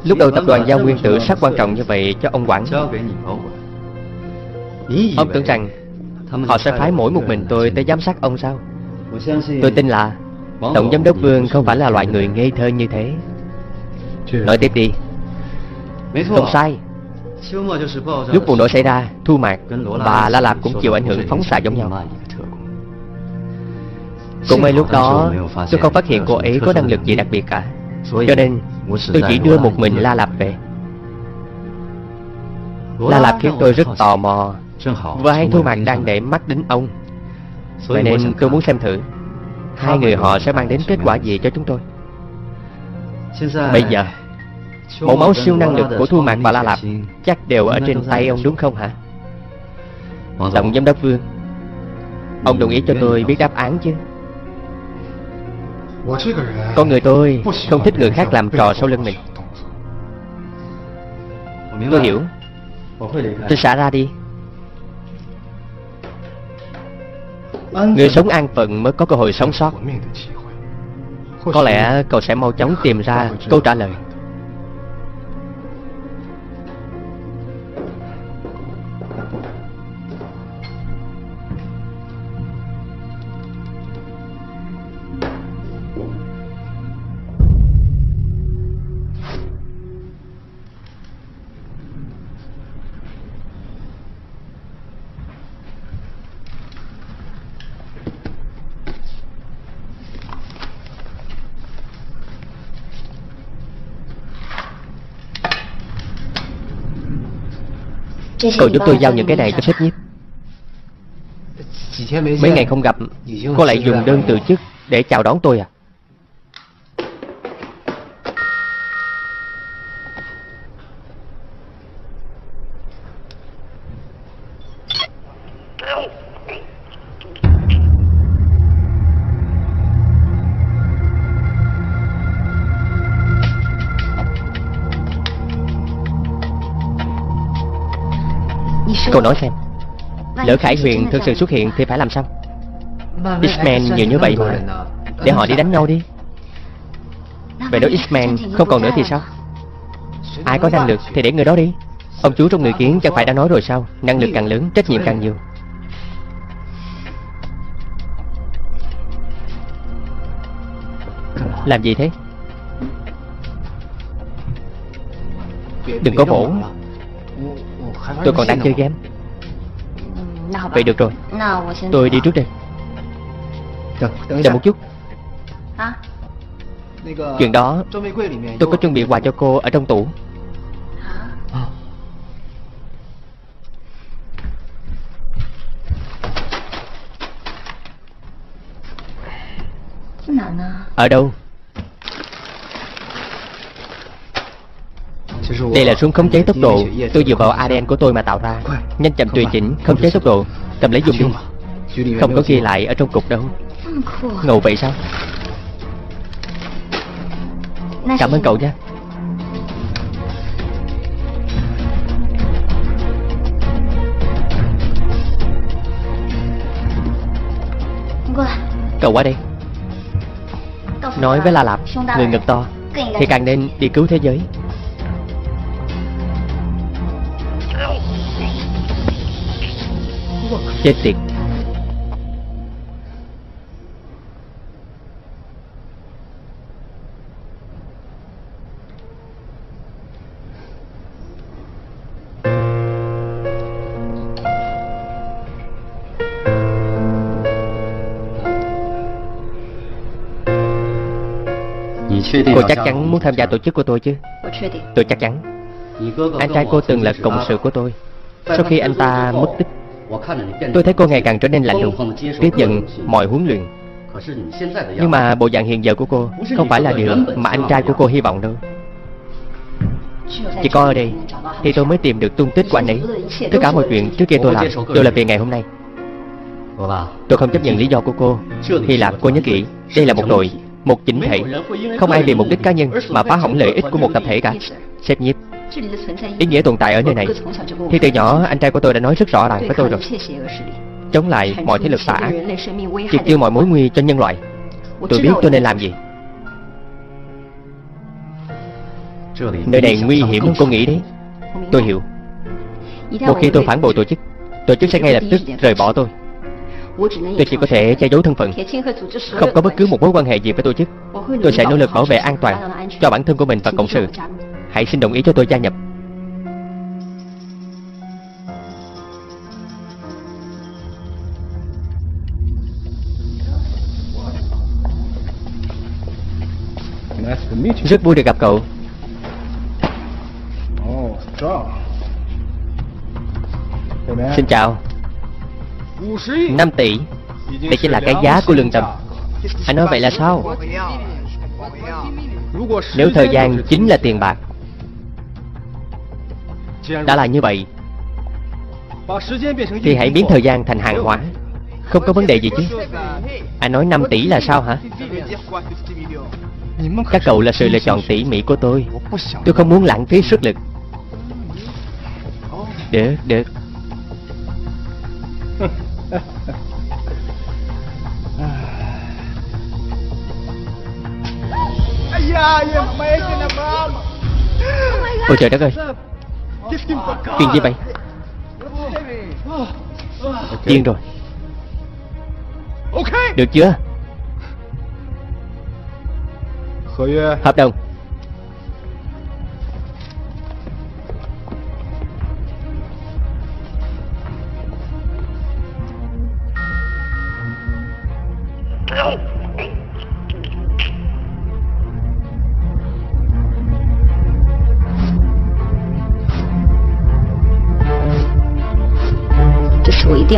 Speaker 1: Lúc đầu tập đoàn giao nguyên tử rất quan trọng như vậy cho ông quản Ông tưởng rằng Họ sẽ phái mỗi một mình tôi tới giám sát ông sao? Tôi tin là Tổng giám đốc Vương không phải là loại người ngây thơ như thế. Nói tiếp đi. Không sai. Lúc vụ nổ xảy ra Thu Mạc và La Lạp cũng chịu ảnh hưởng phóng xạ giống nhau. Cũng may lúc đó Tôi không phát hiện cô ấy có năng lực gì đặc biệt cả. Cho nên tôi chỉ đưa một mình La Lạp về. La Lạp khiến tôi rất tò mò. Và hai Thu Mạc đang để mắt đến ông. Vậy nên tôi muốn xem thử Hai người họ sẽ mang đến kết quả gì cho chúng tôi. Bây giờ Mẫu máu siêu năng lực của Thu Mạc và La Lạp Chắc đều ở trên tay ông đúng không hả? Tổng giám đốc Vương Ông đồng ý cho tôi biết đáp án chứ Con người tôi không thích người khác làm trò sau lưng mình. Tôi hiểu. Tôi xả ra đi. Người sống an phận mới có cơ hội sống sót. Có lẽ cậu sẽ mau chóng tìm ra câu trả lời Cậu giúp tôi giao những cái này cho sếp nhiếp Mấy ngày không gặp Cô lại dùng đơn từ chức Để chào đón tôi à Cậu nói xem Lỡ Khải Huyền thực sự xuất hiện thì phải làm sao? X-Men nhiều như vậy mà Để họ đi đánh nhau đi. Vậy nếu X-Men không còn nữa thì sao? Ai có năng lực thì để người đó đi. Ông chú trong người kiến chẳng phải đã nói rồi sao? Năng lực càng lớn, trách nhiệm càng nhiều. Làm gì thế? Đừng có vỗ Tôi còn đang chơi game. Vậy được rồi. Tôi đi trước đây. Chờ một chút. Chuyện đó Tôi có chuẩn bị quà cho cô ở trong tủ. Ở đâu Đây là súng khống chế tốc độ. Tôi dựa vào ADN của tôi mà tạo ra. Nhanh chậm tùy chỉnh, khống chế tốc độ. Cầm lấy dùng đi. Không có ghi lại ở trong cục đâu. Ngầu vậy sao? Cảm ơn cậu nha. Cậu qua đây Nói với La Lạp Người ngực to. Thì càng nên đi cứu thế giới chết tiệt. Cô chắc chắn muốn tham gia tổ chức của tôi chứ? Tôi chắc chắn. Anh trai cô từng là cộng sự của tôi. Sau khi anh ta mất tích Tôi thấy cô ngày càng trở nên lạnh lùng Tiếp nhận mọi huấn luyện. Nhưng mà bộ dạng hiện giờ của cô Không phải là điều mà anh trai của cô hy vọng đâu. Chỉ có ở đây Thì tôi mới tìm được tung tích của anh ấy. Tất cả mọi chuyện trước kia tôi làm Tôi là vì ngày hôm nay. Tôi không chấp nhận lý do của cô Hy Lạp cô nhớ kỹ Đây là một đội Một chính thể. Không ai vì mục đích cá nhân Mà phá hỏng lợi ích của một tập thể cả. Sếp nhiếp Ý nghĩa tồn tại ở nơi này. Thì từ nhỏ anh trai của tôi đã nói rất rõ ràng với tôi rồi. Chống lại mọi thế lực tà ác. Triệt tiêu mọi mối nguy cho nhân loại. Tôi biết tôi nên làm gì. Nơi này nguy hiểm hơn cô nghĩ đấy. Tôi hiểu. Một khi tôi phản bội tổ chức Tổ chức sẽ ngay lập tức rời bỏ tôi. Tôi chỉ có thể che giấu thân phận. Không có bất cứ một mối quan hệ gì với tổ chức. Tôi sẽ nỗ lực bảo vệ an toàn Cho bản thân của mình và cộng sự Hãy xin đồng ý cho tôi gia nhập. Rất vui được gặp cậu. Xin chào. 5 tỷ. Đây chính là cái giá của lương tâm. Anh nói vậy là sao? Nếu thời gian chính là tiền bạc đã là như vậy Thì hãy biến thời gian thành hàng hóa. Không có vấn đề gì chứ. Anh nói 5 tỷ là sao hả? Các cậu là sự lựa chọn tỉ mỉ của tôi. Tôi không muốn lãng phí sức lực. Được, được. Ôi trời đất ơi. Chuyện gì vậy Điên rồi. Được chưa? Hợp đồng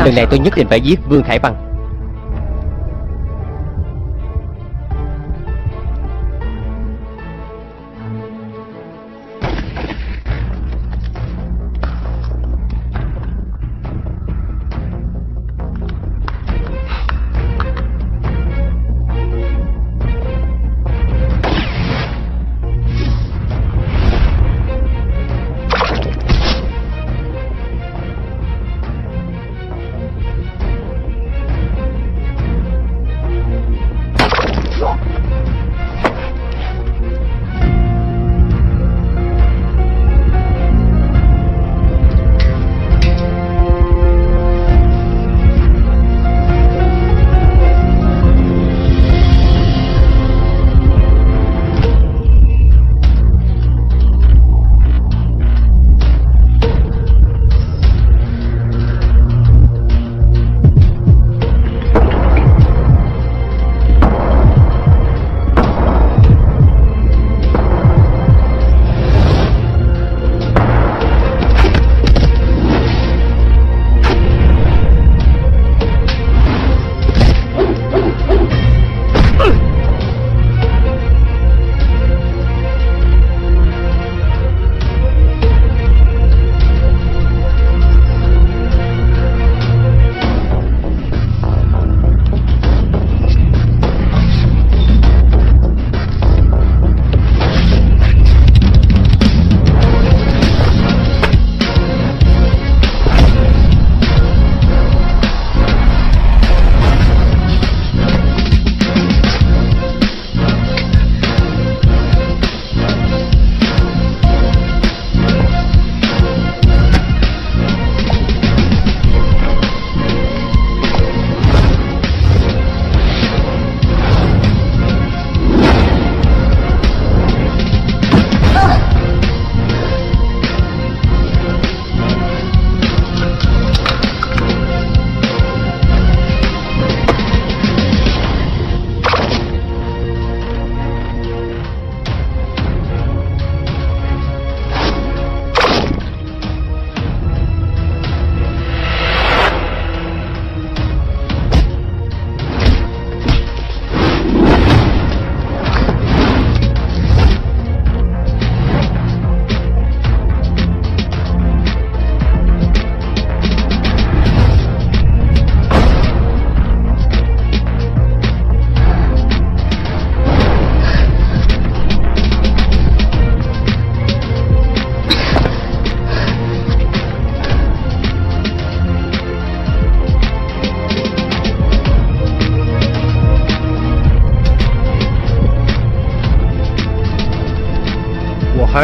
Speaker 1: Lần này tôi nhất định phải giết Vương Khải Văn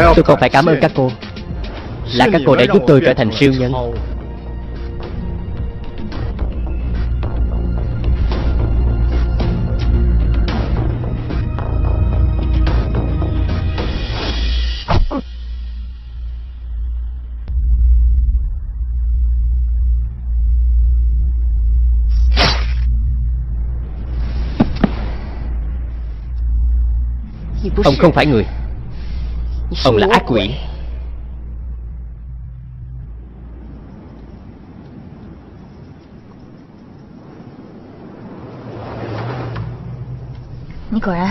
Speaker 1: Tôi còn phải cảm ơn các cô. Là các cô đã giúp tôi trở thành siêu nhân. Ông không phải người Ông là ác quỷ.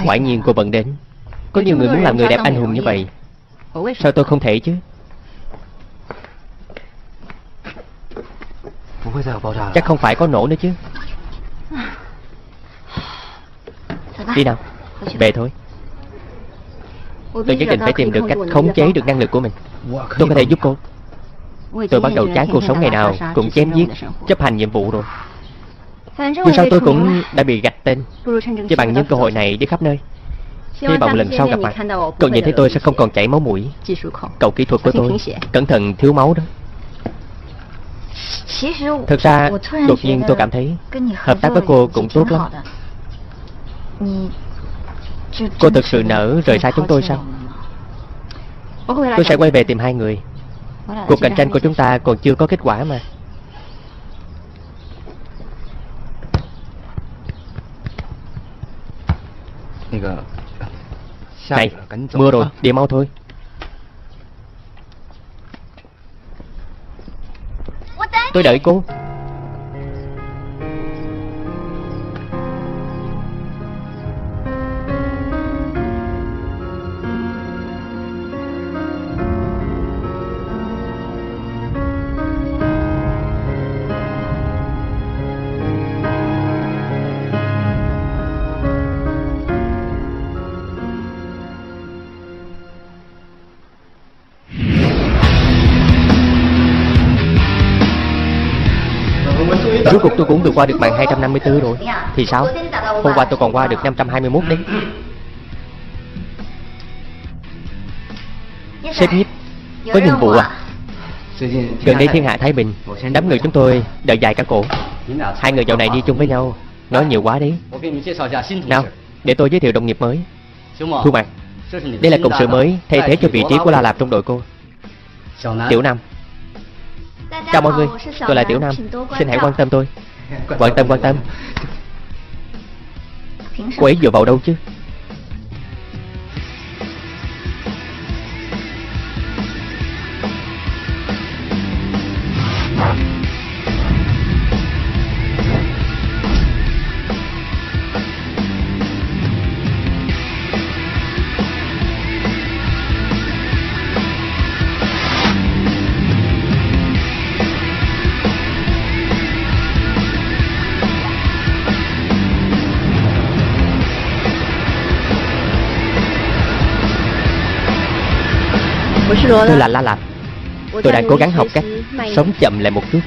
Speaker 1: Quả nhiên cô vẫn đến. Có nhiều người muốn làm người đẹp anh hùng như vậy. Sao tôi không thể chứ? Chắc không phải có nổ nữa chứ. Đi nào. Về thôi Tôi nhất định phải tìm được cách khống chế được năng lực của mình. Tôi có thể giúp cô. Tôi bắt đầu chán cuộc sống ngày nào Cũng chém giết Chấp hành nhiệm vụ rồi. Dù sao tôi cũng đã bị gạch tên. Chỉ bằng những cơ hội này đi khắp nơi. Hy vọng lần sau gặp mặt Cậu nhìn thấy tôi sẽ không còn chảy máu mũi. Cậu kỹ thuật của tôi Cẩn thận thiếu máu đó. Thực ra đột nhiên tôi cảm thấy Hợp tác với cô cũng tốt lắm Cô thực sự nỡ rời xa chúng tôi sao? Tôi sẽ quay về tìm hai người. Cuộc cạnh tranh của chúng ta còn chưa có kết quả mà. Này, mưa rồi, đi mau thôi. Tôi đợi cô cuộc tôi cũng vượt qua được mạng 254 rồi. Thì sao? Hôm qua tôi còn qua được 521 đấy. Sếp nhiếp Có nhiệm vụ à? Gần đây thiên hạ Thái Bình, Đám người chúng tôi đợi dài cả cổ. Hai người dạo này đi chung với nhau, Nói nhiều quá đấy. Nào, Để tôi giới thiệu đồng nghiệp mới. Thu Mạc, Đây là cộng sự mới Thay thế cho vị trí của La Lạp trong đội cô. Tiểu Nam Chào mọi người, tôi là Tiểu Nam Xin hãy quan tâm tôi Quan tâm, quan tâm。Cô ấy dựa vào đâu chứ Tôi là La Lạp Tôi đang cố gắng học cách Sống chậm lại một chút